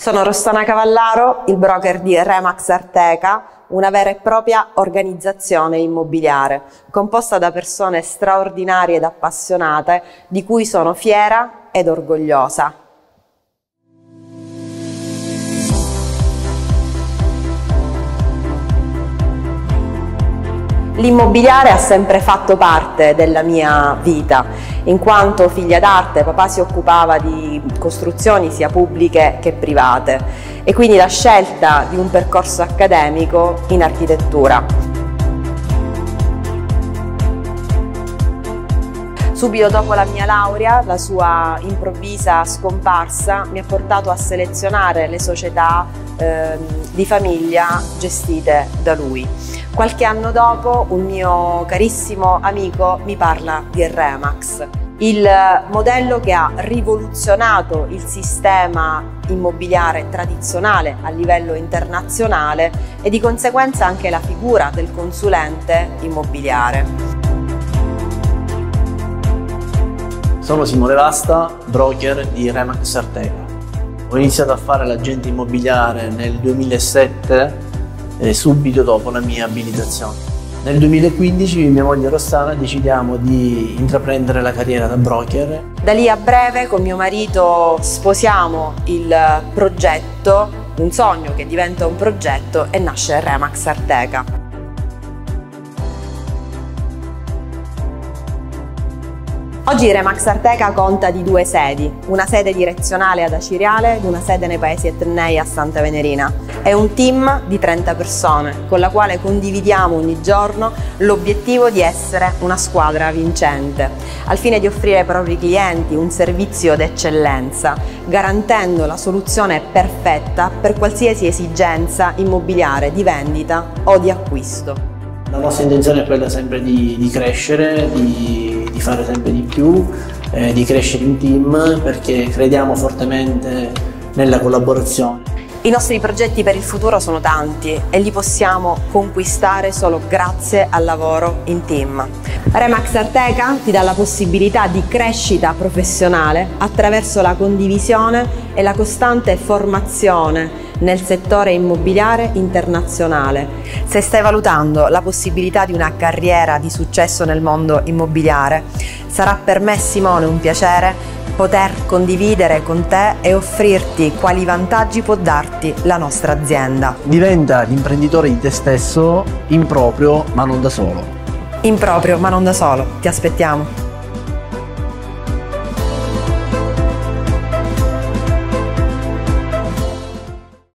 Sono Rossana Cavallaro, il broker di Remax Arteca, una vera e propria organizzazione immobiliare, composta da persone straordinarie ed appassionate, di cui sono fiera ed orgogliosa. L'immobiliare ha sempre fatto parte della mia vita, in quanto figlia d'arte papà si occupava di costruzioni sia pubbliche che private e quindi la scelta di un percorso accademico in architettura. Subito dopo la mia laurea, la sua improvvisa scomparsa mi ha portato a selezionare le società eh, di famiglia gestite da lui. Qualche anno dopo un mio carissimo amico mi parla di Remax, il modello che ha rivoluzionato il sistema immobiliare tradizionale a livello internazionale e di conseguenza anche la figura del consulente immobiliare. Sono Simone Vasta, broker di Remax Arteca. Ho iniziato a fare l'agente immobiliare nel 2007 eh, subito dopo la mia abilitazione. Nel 2015 mia moglie Rossana decidiamo di intraprendere la carriera da broker. Da lì a breve con mio marito sposiamo il progetto, un sogno che diventa un progetto e nasce Remax Arteca. Oggi Remax Arteca conta di due sedi, una sede direzionale ad Aciriale ed una sede nei paesi etnei a Santa Venerina. È un team di 30 persone con la quale condividiamo ogni giorno l'obiettivo di essere una squadra vincente, al fine di offrire ai propri clienti un servizio d'eccellenza, garantendo la soluzione perfetta per qualsiasi esigenza immobiliare di vendita o di acquisto. La nostra intenzione è quella sempre di, di crescere, di di fare sempre di più, eh, di crescere in team perché crediamo fortemente nella collaborazione. I nostri progetti per il futuro sono tanti e li possiamo conquistare solo grazie al lavoro in team. Remax Arteca ti dà la possibilità di crescita professionale attraverso la condivisione e la costante formazione nel settore immobiliare internazionale. Se stai valutando la possibilità di una carriera di successo nel mondo immobiliare, sarà per me Simone un piacere poter condividere con te e offrirti quali vantaggi può darti la nostra azienda. Diventa l'imprenditore di te stesso in proprio ma non da solo. In proprio ma non da solo. Ti aspettiamo.